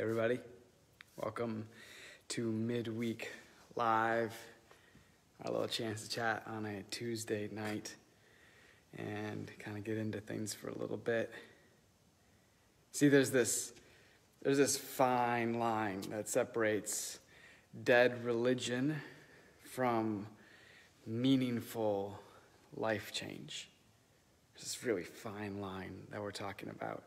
everybody. Welcome to Midweek Live, our little chance to chat on a Tuesday night and kind of get into things for a little bit. See, there's this there's this fine line that separates dead religion from meaningful life change. There's this really fine line that we're talking about.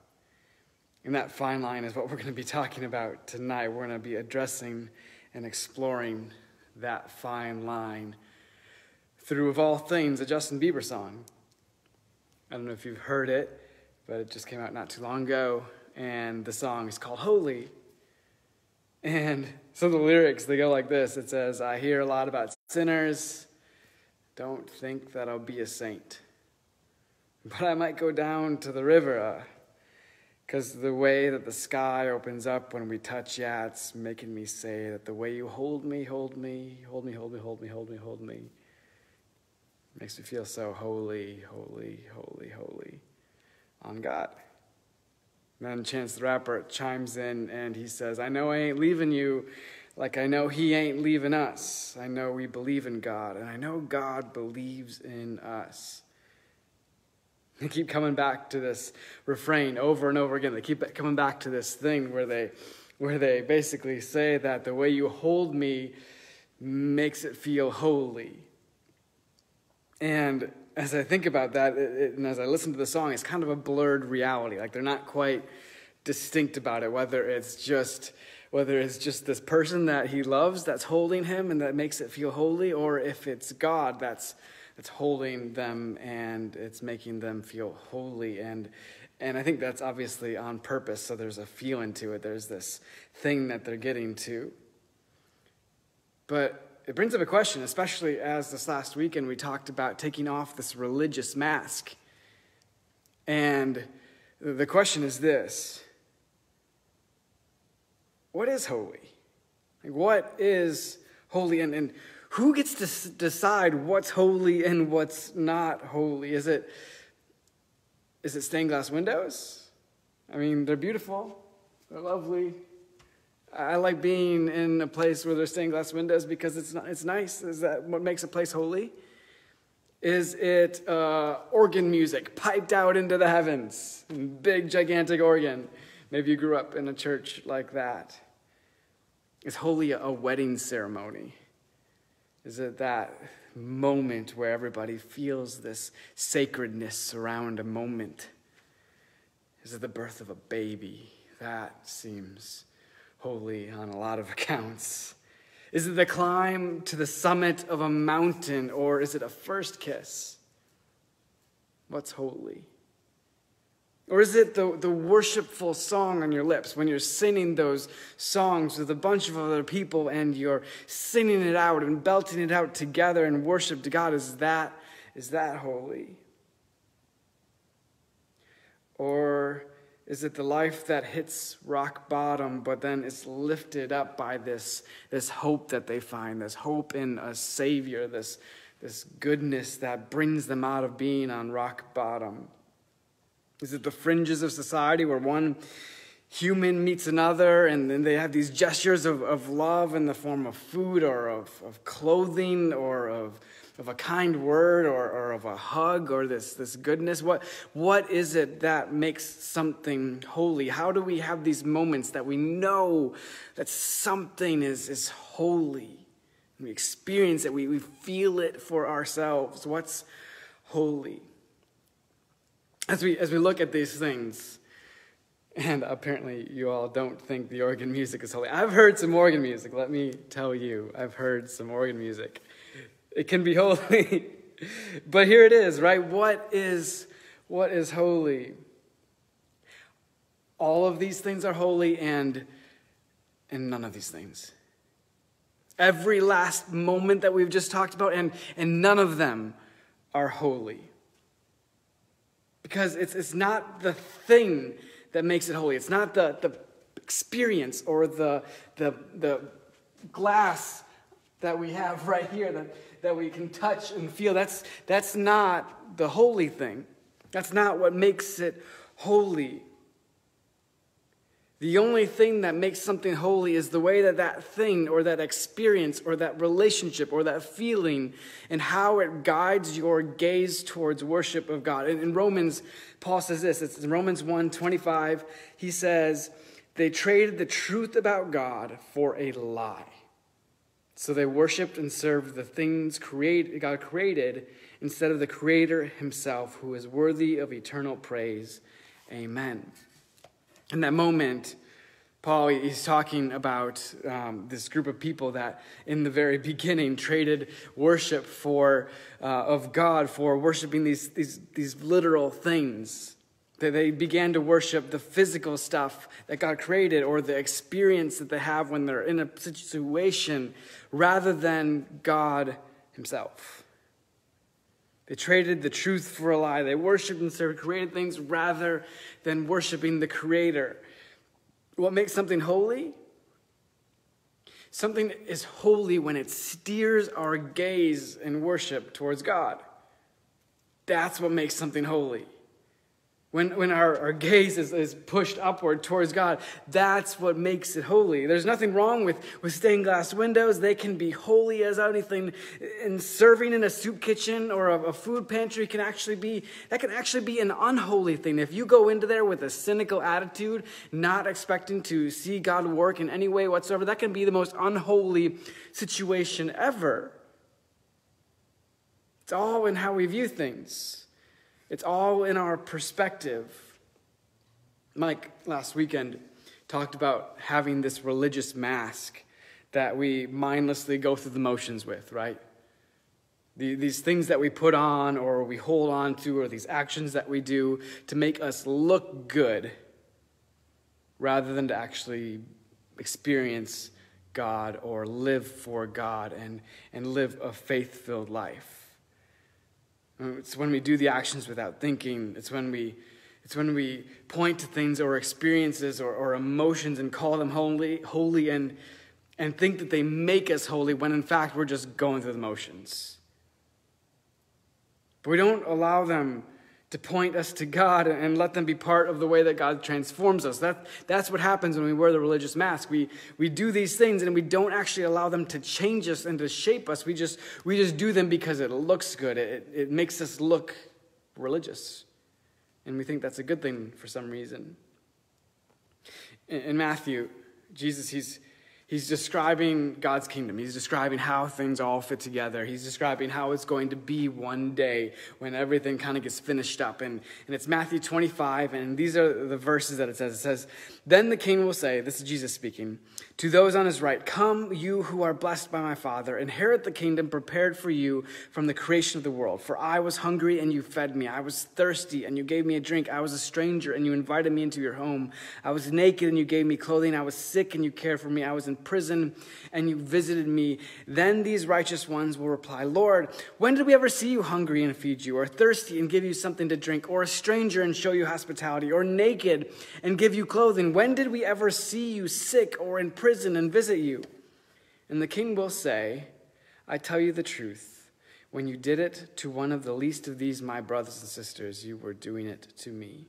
And that fine line is what we're going to be talking about tonight. We're going to be addressing and exploring that fine line through, of all things, a Justin Bieber song. I don't know if you've heard it, but it just came out not too long ago. And the song is called Holy. And some of the lyrics, they go like this It says, I hear a lot about sinners. Don't think that I'll be a saint. But I might go down to the river. Uh, because the way that the sky opens up when we touch, yeah, it's making me say that the way you hold me, hold me, hold me, hold me, hold me, hold me, hold me, makes me feel so holy, holy, holy, holy on God. Then Chance the Rapper chimes in and he says, I know I ain't leaving you like I know he ain't leaving us. I know we believe in God, and I know God believes in us. They keep coming back to this refrain over and over again. They keep coming back to this thing where they, where they basically say that the way you hold me makes it feel holy. And as I think about that, it, and as I listen to the song, it's kind of a blurred reality. Like they're not quite distinct about it, whether it's just whether it's just this person that he loves that's holding him and that makes it feel holy, or if it's God that's it's holding them and it's making them feel holy. And and I think that's obviously on purpose. So there's a feeling to it. There's this thing that they're getting to. But it brings up a question especially as this last weekend we talked about taking off this religious mask. And the question is this. What is holy? Like what is holy? And, and who gets to decide what's holy and what's not holy? Is it, is it stained glass windows? I mean, they're beautiful, they're lovely. I like being in a place where there's stained glass windows because it's, not, it's nice. Is that what makes a place holy? Is it uh, organ music piped out into the heavens? Big, gigantic organ. Maybe you grew up in a church like that. Is holy a wedding ceremony? Is it that moment where everybody feels this sacredness around a moment? Is it the birth of a baby? That seems holy on a lot of accounts. Is it the climb to the summit of a mountain, or is it a first kiss? What's holy? Or is it the, the worshipful song on your lips when you're singing those songs with a bunch of other people and you're singing it out and belting it out together in worship to God? Is that, is that holy? Or is it the life that hits rock bottom, but then is lifted up by this, this hope that they find, this hope in a Savior, this, this goodness that brings them out of being on rock bottom? Is it the fringes of society where one human meets another and then they have these gestures of, of love in the form of food or of, of clothing or of, of a kind word or, or of a hug or this, this goodness? What, what is it that makes something holy? How do we have these moments that we know that something is, is holy? We experience it, we, we feel it for ourselves. What's holy? As we as we look at these things, and apparently you all don't think the organ music is holy. I've heard some organ music. Let me tell you, I've heard some organ music. It can be holy, but here it is, right? What is what is holy? All of these things are holy, and and none of these things. Every last moment that we've just talked about, and, and none of them are holy. Because it's, it's not the thing that makes it holy. It's not the, the experience or the, the, the glass that we have right here that, that we can touch and feel. That's, that's not the holy thing. That's not what makes it holy. The only thing that makes something holy is the way that that thing or that experience or that relationship or that feeling and how it guides your gaze towards worship of God. In, Romans, Paul says this it's in Romans 1 25. He says, They traded the truth about God for a lie. So they worshiped and served the things create, God created instead of the Creator Himself, who is worthy of eternal praise. Amen in that moment, Paul, he's talking about um, this group of people that in the very beginning traded worship for, uh, of God for worshiping these, these, these literal things. That they began to worship the physical stuff that God created or the experience that they have when they're in a situation rather than God Himself. They traded the truth for a lie. They worshiped and served created things rather than worshiping the Creator. What makes something holy? Something is holy when it steers our gaze in worship towards God. That's what makes something holy. When, when our, our gaze is, is pushed upward towards God, that's what makes it holy. There's nothing wrong with, with stained glass windows. They can be holy as anything. And serving in a soup kitchen or a, a food pantry can actually be, that can actually be an unholy thing. If you go into there with a cynical attitude, not expecting to see God work in any way whatsoever, that can be the most unholy situation ever. It's all in how we view things. It's all in our perspective. Mike last weekend talked about having this religious mask that we mindlessly go through the motions with, right? The, these things that we put on or we hold on to or these actions that we do to make us look good rather than to actually experience God or live for God and, and live a faith filled life. Um, it's when we do the actions without thinking. It's when we, it's when we point to things or experiences or, or emotions and call them holy, holy and, and think that they make us holy when in fact we're just going through the motions. But we don't allow them to point us to God and let them be part of the way that God transforms us. That, that's what happens when we wear the religious mask. We, we do these things and we don't actually allow them to change us and to shape us. We just, we just do them because it looks good, it, it makes us look religious. And we think that's a good thing for some reason. In, in Matthew, Jesus, he's He's describing God's kingdom. He's describing how things all fit together. He's describing how it's going to be one day when everything kind of gets finished up. And, and it's Matthew 25, and these are the verses that it says. It says, Then the king will say, This is Jesus speaking, to those on his right, Come, you who are blessed by my Father, inherit the kingdom prepared for you from the creation of the world. For I was hungry, and you fed me. I was thirsty, and you gave me a drink. I was a stranger, and you invited me into your home. I was naked, and you gave me clothing. I was sick, and you cared for me. I was in prison and you visited me. Then these righteous ones will reply, Lord, when did we ever see you hungry and feed you, or thirsty and give you something to drink, or a stranger and show you hospitality, or naked and give you clothing? When did we ever see you sick or in prison and visit you? And the king will say, I tell you the truth. When you did it to one of the least of these, my brothers and sisters, you were doing it to me.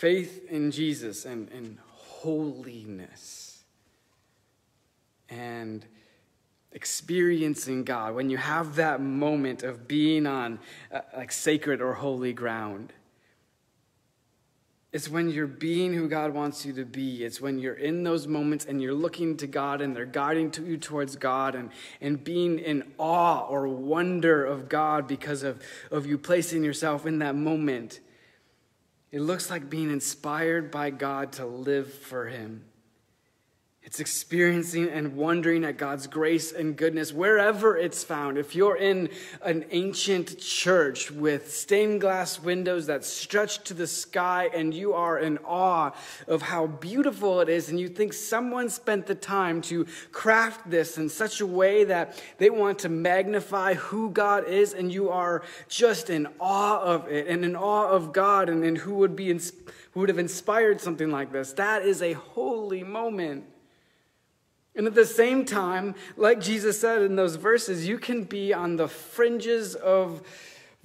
Faith in Jesus and, and holiness and experiencing God, when you have that moment of being on uh, like sacred or holy ground, it's when you're being who God wants you to be. It's when you're in those moments and you're looking to God and they're guiding to you towards God and, and being in awe or wonder of God because of, of you placing yourself in that moment it looks like being inspired by God to live for Him. It's experiencing and wondering at God's grace and goodness wherever it's found. If you're in an ancient church with stained glass windows that stretch to the sky and you are in awe of how beautiful it is, and you think someone spent the time to craft this in such a way that they want to magnify who God is, and you are just in awe of it and in awe of God and, and who would be who would have inspired something like this, that is a holy moment. And at the same time, like Jesus said in those verses, you can be on the fringes of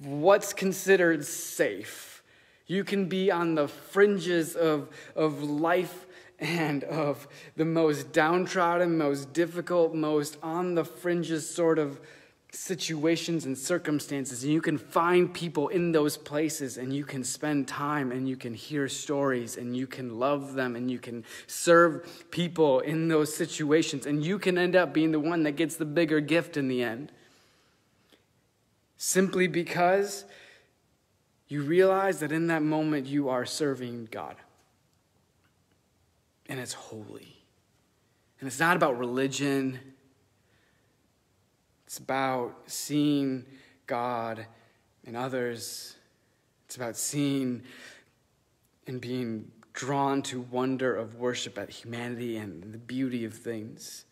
what's considered safe. You can be on the fringes of, of life and of the most downtrodden, most difficult, most on the fringes sort of situations and circumstances. And you can find people in those places and you can spend time and you can hear stories and you can love them and you can serve people in those situations. And you can end up being the one that gets the bigger gift in the end. Simply because you realize that in that moment you are serving God. And it's holy. And it's not about religion. It's about seeing God in others. It's about seeing and being drawn to wonder of worship at humanity and the beauty of things.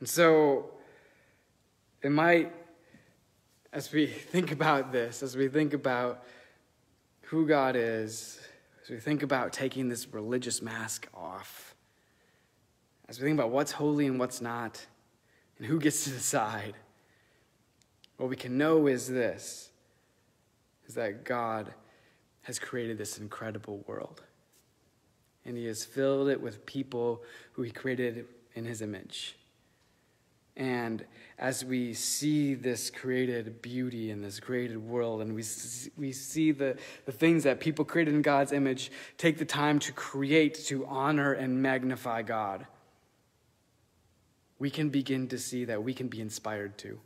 And so it might as we think about this, as we think about who God is, as we think about taking this religious mask off, as we think about what's holy and what's not, and who gets to decide, what we can know is this is that God has created this incredible world. And He has filled it with people who He created in His image. And as we see this created beauty in this created world, and we see, we see the, the things that people created in God's image take the time to create, to honor, and magnify God, we can begin to see that we can be inspired to.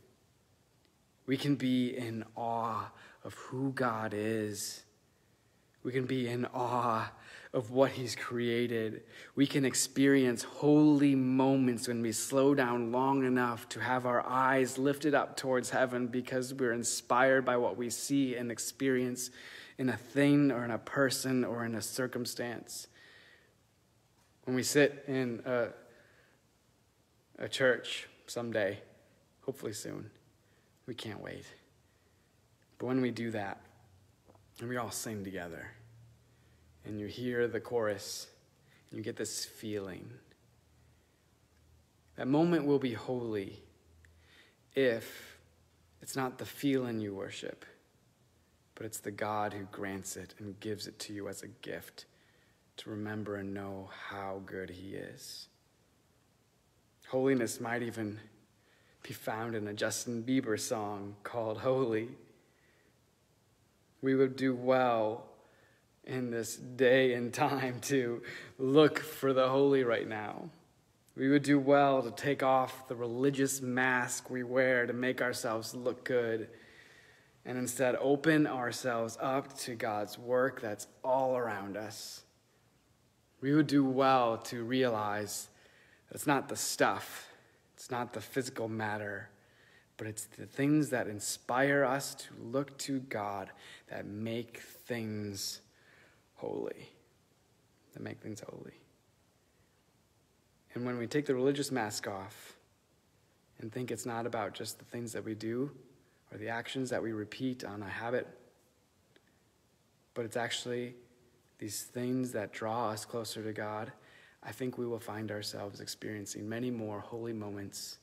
We can be in awe of who God is. We can be in awe of what He's created. We can experience holy moments when we slow down long enough to have our eyes lifted up towards heaven because we're inspired by what we see and experience in a thing or in a person or in a circumstance. When we sit in a, a church someday, hopefully soon, we can't wait. But when we do that, and we all sing together, and you hear the chorus, and you get this feeling. That moment will be holy if it's not the feeling you worship, but it's the God who grants it and gives it to you as a gift to remember and know how good He is. Holiness might even be found in a Justin Bieber song called Holy. We would do well in this day and time to look for the holy right now. We would do well to take off the religious mask we wear to make ourselves look good and instead open ourselves up to God's work that's all around us. We would do well to realize it's not the stuff, it's not the physical matter, but it's the things that inspire us to look to God that make things holy, that make things holy. And when we take the religious mask off and think it's not about just the things that we do or the actions that we repeat on a habit, but it's actually these things that draw us closer to God, I think we will find ourselves experiencing many more holy moments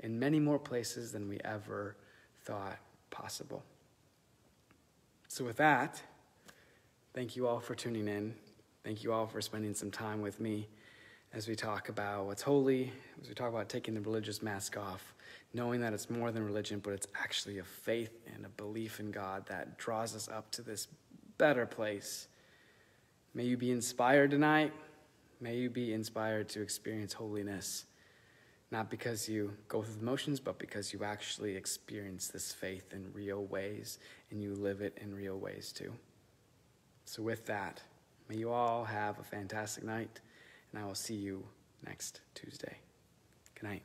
in many more places than we ever thought possible. So, with that, Thank you all for tuning in. Thank you all for spending some time with me as we talk about what's holy, as we talk about taking the religious mask off, knowing that it's more than religion, but it's actually a faith and a belief in God that draws us up to this better place. May you be inspired tonight. May you be inspired to experience holiness, not because you go through the motions, but because you actually experience this faith in real ways and you live it in real ways too. So, with that, may you all have a fantastic night, and I will see you next Tuesday. Good night.